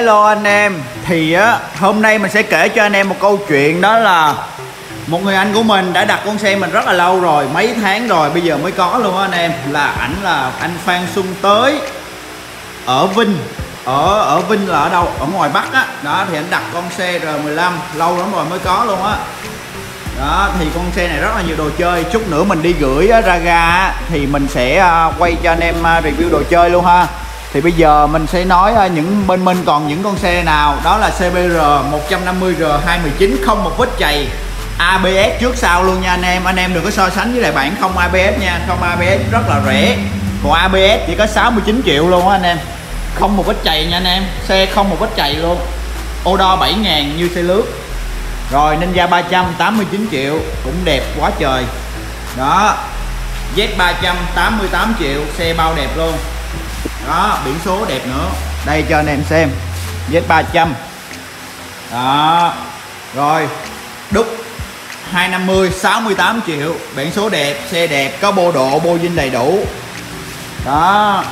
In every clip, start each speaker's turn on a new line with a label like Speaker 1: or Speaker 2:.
Speaker 1: hello anh em. Thì á, hôm nay mình sẽ kể cho anh em một câu chuyện, đó là Một người anh của mình đã đặt con xe mình rất là lâu rồi, Mấy tháng rồi, bây giờ mới có luôn á anh em. Là ảnh là anh Phan Xuân Tới, Ở Vinh, ở ở Vinh là ở đâu? Ở ngoài Bắc á. Đó, thì anh đặt con xe R15 lâu lắm rồi mới có luôn á. Đó, thì con xe này rất là nhiều đồ chơi, chút nữa mình đi gửi ra ga thì mình sẽ à, quay cho anh em à, review đồ chơi luôn ha thì bây giờ mình sẽ nói ờ, những bên mình còn những con xe nào. Đó là CBR 150R 219 không một vết chày. ABS trước sau luôn nha anh em. Anh em đừng có so sánh với lại bản không ABS nha. Không ABS rất là rẻ. Còn ABS chỉ có 69 triệu luôn á anh em. Không một vết chày nha anh em. Xe không một vết chày luôn. Ô đo 7 ngàn như xe lướt. Rồi, Ninja 389 triệu. Cũng đẹp quá trời. Đó. Z300 88 triệu. Xe bao đẹp luôn đó biển số đẹp nữa. Đây cho anh em xem. Z300 đó. Rồi. Đúc. 250 68 triệu. Biển số đẹp xe đẹp có bô độ bô dinh đầy đủ. Đó.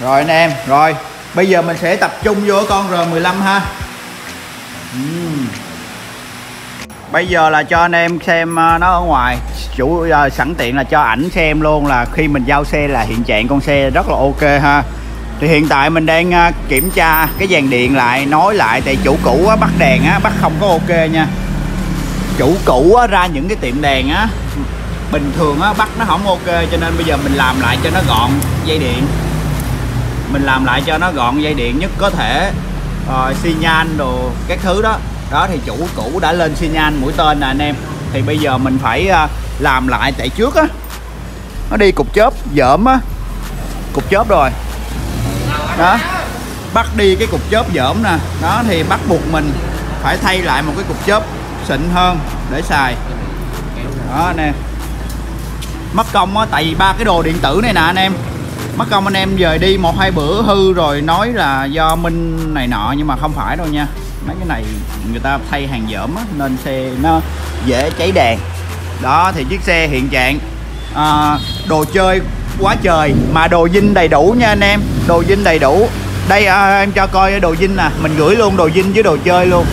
Speaker 1: Rồi anh em rồi. Bây giờ mình sẽ tập trung vô con R15 ha. Uhm. bây giờ là cho anh em xem ờ, nó ở ngoài chủ uh, sẵn tiện là cho ảnh xem luôn là khi mình giao xe là hiện trạng con xe rất là ok ha. Thì hiện tại mình đang uh, kiểm tra cái dàn điện lại nói lại tại chủ cũ á, bắt đèn á bắt không có ok nha. Chủ cũ á, ra những cái tiệm đèn á bình thường á bắt nó không ok cho nên bây giờ mình làm lại cho nó gọn dây điện. Mình làm lại cho nó gọn dây điện nhất có thể ờ, rồi xi nhan đồ các thứ đó. Đó thì chủ cũ đã lên xi nhan mũi tên nè anh em. Thì bây giờ mình phải uh, làm lại tại trước á. Nó đi cục chớp, dởm á. Cục chớp rồi. Đó. Bắt đi cái cục chớp dởm nè. Đó, thì bắt buộc mình phải thay lại một cái cục chớp xịn hơn để xài. Đó nè. mất công á, tại vì ba cái đồ điện tử này nè, anh em. Mất công anh em về đi một hai bữa hư rồi nói là do minh này nọ, nhưng mà không phải đâu nha. Mấy cái này người ta thay hàng dởm á, nên xe nó dễ cháy đèn đó thì chiếc xe hiện trạng. À, đồ chơi quá trời mà đồ dinh đầy đủ nha anh em. Đồ dinh đầy đủ. Đây à, em cho coi đồ dinh nè. Mình gửi luôn đồ dinh với đồ chơi luôn.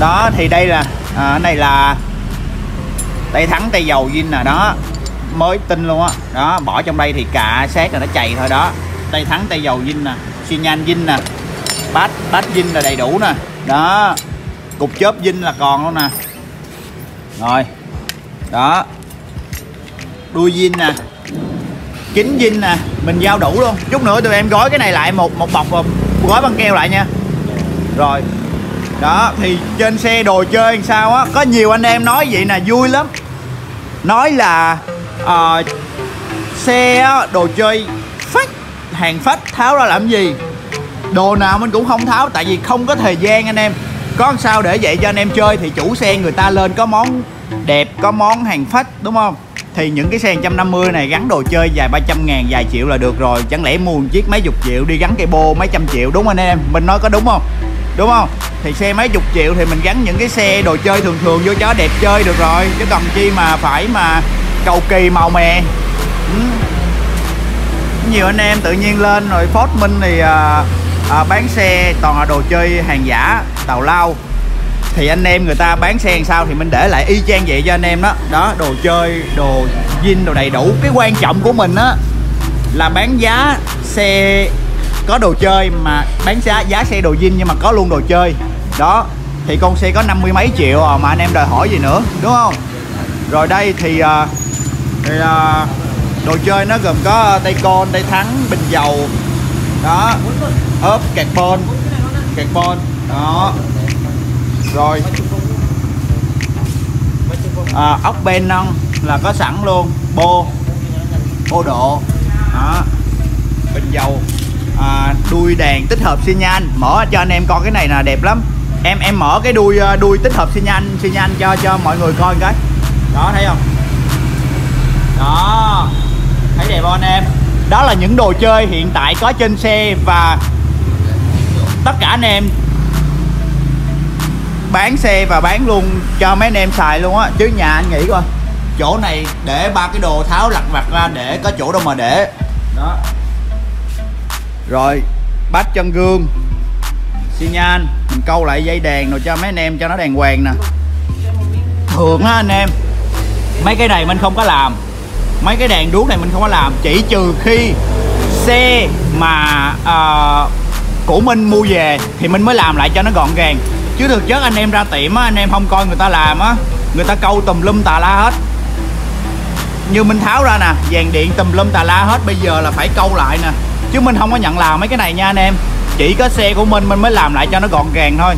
Speaker 1: Đó thì đây là à, này là tay thắng tay dầu dinh nè. Đó mới tinh luôn á. Đó. đó bỏ trong đây thì cả xét là nó chạy thôi đó. Tay thắng tay dầu dinh nè xi nhan dinh nè bát bát dinh là đầy đủ nè. Đó cục chớp dinh là còn luôn nè. Rồi đó. Đuôi zin nè. Kính zin nè. Mình giao đủ luôn. Chút nữa tụi em gói cái này lại một một bọc gói băng keo lại nha. Rồi. Đó thì trên xe đồ chơi làm sao á? Có nhiều anh em nói vậy nè vui lắm. Nói là uh, xe đồ chơi phát hàng phách tháo ra làm gì? Đồ nào mình cũng không tháo tại vì không có thời gian anh em. Có sao để vậy cho anh em chơi thì chủ xe người ta lên có món đẹp có món hàng phách đúng không? Thì những cái xe 150 này gắn đồ chơi dài 300 ngàn vài triệu là được rồi. Chẳng lẽ mua một chiếc mấy chục triệu đi gắn cây bô mấy trăm triệu đúng không anh em? Mình nói có đúng không? Đúng không? Thì xe mấy chục triệu thì mình gắn những cái xe đồ chơi thường thường vô chó đẹp chơi được rồi. Chứ cần chi mà phải mà cầu kỳ màu mè. Ừ. nhiều anh em tự nhiên lên rồi Ford Minh thì à, à, bán xe toàn là đồ chơi hàng giả tàu lao thì anh em người ta bán xe làm sao thì mình để lại y chang vậy cho anh em đó. Đó đồ chơi đồ zin đồ đầy đủ. Cái quan trọng của mình á là bán giá xe có đồ chơi mà bán giá giá xe đồ zin nhưng mà có luôn đồ chơi. Đó thì con xe có năm mươi mấy triệu à, mà anh em đòi hỏi gì nữa đúng không? Rồi đây thì uh, thì uh, đồ chơi nó gồm có tay con tay thắng bình dầu. Đó ốp carbon carbon đó rồi. À, ốc ben non là có sẵn luôn. Bô. Bô độ. Đó. Bình dầu. À, đuôi đèn tích hợp xi nhan. Mở cho anh em coi cái này là đẹp lắm. Em em mở cái đuôi à, đuôi tích hợp xi nhan xi nhan cho cho mọi người coi cái. Đó thấy không? Đó. Thấy đẹp không anh em? Đó là những đồ chơi hiện tại có trên xe và tất cả anh em bán xe và bán luôn cho mấy anh em xài luôn á. Chứ nhà anh nghĩ coi chỗ này để ba cái đồ tháo lặt vặt ra để có chỗ đâu mà để. Đó. Rồi bát chân gương. Xi nhan mình câu lại dây đèn rồi cho mấy anh em cho nó đàng hoàng nè. Thường á anh em mấy cái này mình không có làm. Mấy cái đèn đuốc này mình không có làm chỉ trừ khi xe mà uh, của mình mua về thì mình mới làm lại cho nó gọn gàng chứ thực chất anh em ra tiệm á, anh em không coi người ta làm á, người ta câu tùm lum tà la hết. Như mình tháo ra nè, dàn điện tùm lum tà la hết, bây giờ là phải câu lại nè. Chứ mình không có nhận làm mấy cái này nha anh em. Chỉ có xe của mình mình mới làm lại cho nó gọn gàng thôi.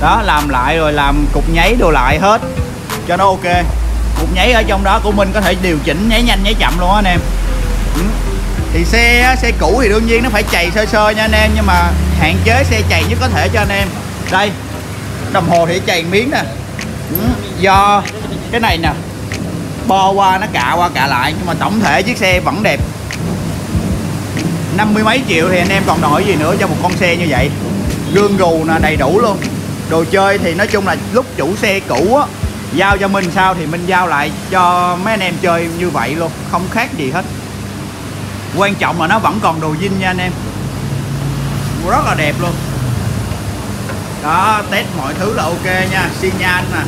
Speaker 1: Đó, làm lại rồi làm cục nháy đồ lại hết, cho nó ok. Cục nháy ở trong đó của mình có thể điều chỉnh nháy nhanh nháy chậm luôn á anh em. Ừ. thì xe xe cũ thì đương nhiên nó phải chạy sơ sơ nha anh em, nhưng mà hạn chế xe chạy nhất có thể cho anh em đây, đồng hồ thì chày miếng nè. Ừ, do cái này nè, bo qua nó cạ qua cạ lại, nhưng mà tổng thể chiếc xe vẫn đẹp. Năm mươi mấy triệu thì anh em còn đòi gì nữa cho một con xe như vậy. Gương gù là đầy đủ luôn. Đồ chơi thì nói chung là lúc chủ xe cũ á, giao cho mình sao thì mình giao lại cho mấy anh em chơi như vậy luôn, không khác gì hết. Quan trọng là nó vẫn còn đồ zin nha anh em. Rất là đẹp luôn đó, test mọi thứ là ok nha. Xi nhan nè.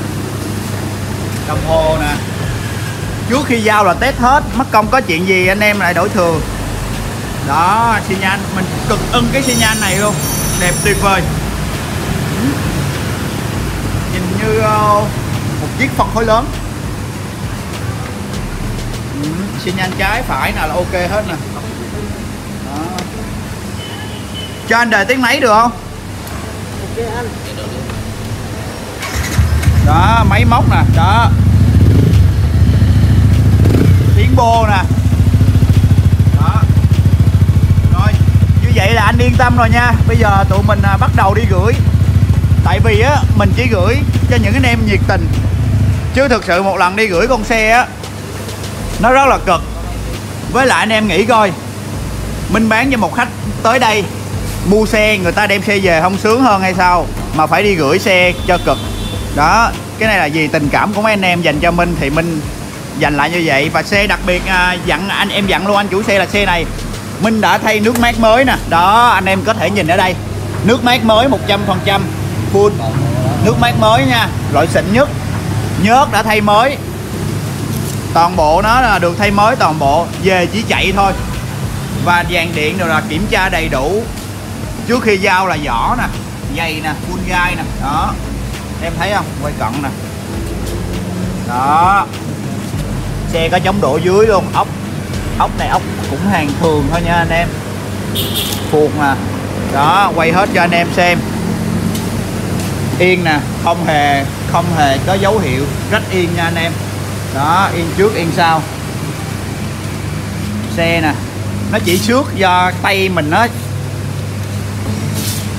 Speaker 1: Đồng hồ nè. Trước khi giao là test hết. Mất công có chuyện gì anh em lại đổi thường. Đó, xi nhan, mình cực ưng cái xi nhan này luôn. Đẹp tuyệt vời. Nhìn như ờ, một chiếc phân khối lớn. Ừ, xi nhan trái phải là ok hết nè. Đó. cho anh đời tiếng máy được không? Đó, máy móc nè, đó. Tiếng bô nè. Đó. Rồi, như vậy là anh yên tâm rồi nha. Bây giờ tụi mình à, bắt đầu đi gửi. Tại vì, á, mình chỉ gửi cho những anh em nhiệt tình. Chứ thực sự một lần đi gửi con xe, á, nó rất là cực. Với lại anh em nghĩ coi, mình bán cho một khách tới đây mua xe người ta đem xe về không sướng hơn hay sao? Mà phải đi gửi xe cho cực. Đó cái này là gì tình cảm của mấy anh em dành cho Minh. Thì Minh dành lại như vậy. Và xe đặc biệt à, dặn anh em dặn luôn anh chủ xe là xe này. Minh đã thay nước mát mới nè. Đó anh em có thể nhìn ở đây. Nước mát mới 100% full. Nước mát mới nha. Loại xịn nhất. Nhớt đã thay mới. Toàn bộ nó là được thay mới toàn bộ. Về chỉ chạy thôi. Và dàn điện rồi là kiểm tra đầy đủ trước khi giao là vỏ nè dày nè, full gai nè, đó. Em thấy không? Quay cận nè. Đó. Xe có chống độ dưới luôn, ốc. Ốc này ốc cũng hàng thường thôi nha anh em. Phuộc nè. Đó, quay hết cho anh em xem. Yên nè, không hề không hề có dấu hiệu rách yên nha anh em. Đó, yên trước, yên sau. Xe nè. Nó chỉ xước do tay mình nó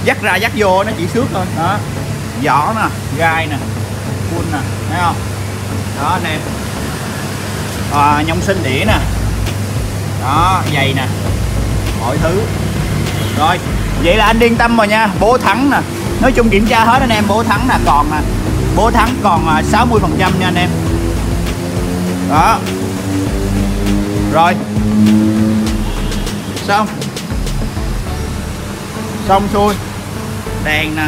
Speaker 1: dắt ra dắt vô nó chỉ xước thôi. Đó. Vỏ nè gai nè full nè thấy không? Đó anh em. À, nhông sinh đĩa nè. Đó dày nè. Mọi thứ. Rồi vậy là anh yên tâm rồi nha. Bố thắng nè. Nói chung kiểm tra hết anh em bố thắng nè còn nè. Bố thắng còn à, 60 phần trăm nha anh em. Đó. Rồi. Xong. Xong xuôi đèn nè.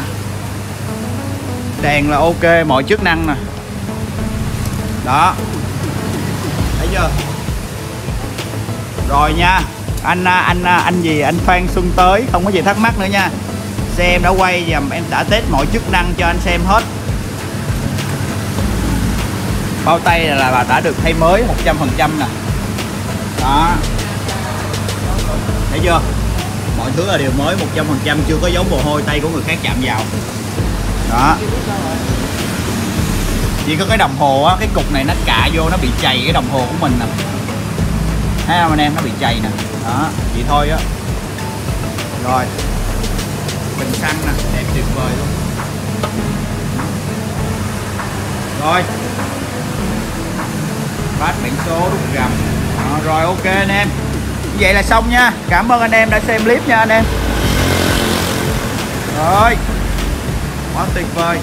Speaker 1: Đèn là ok mọi chức năng nè. Đó. Thấy chưa? Rồi nha. Anh à, anh à, anh gì? Anh Phan Xuân tới. Không có gì thắc mắc nữa nha. Xe em đã quay và em đã test mọi chức năng cho anh xem hết. Bao tay là, là đã được thay mới 100% nè. Đó. Thấy chưa? Mọi thứ là đều mới 100% chưa có dấu mồ hôi tay của người khác chạm vào. Đó. Chỉ có cái đồng hồ á, cái cục này nó cạ vô, nó bị chày cái đồng hồ của mình nè. Thấy không anh em? Nó bị chày nè. Đó, vậy thôi á. Rồi. Bình xăng nè. Đẹp tuyệt vời luôn. Rồi. Phát biển số đúng gầm rồi, ok anh em vậy là xong nha. Cảm ơn anh em đã xem clip nha anh em. Rồi. Quá tuyệt vời.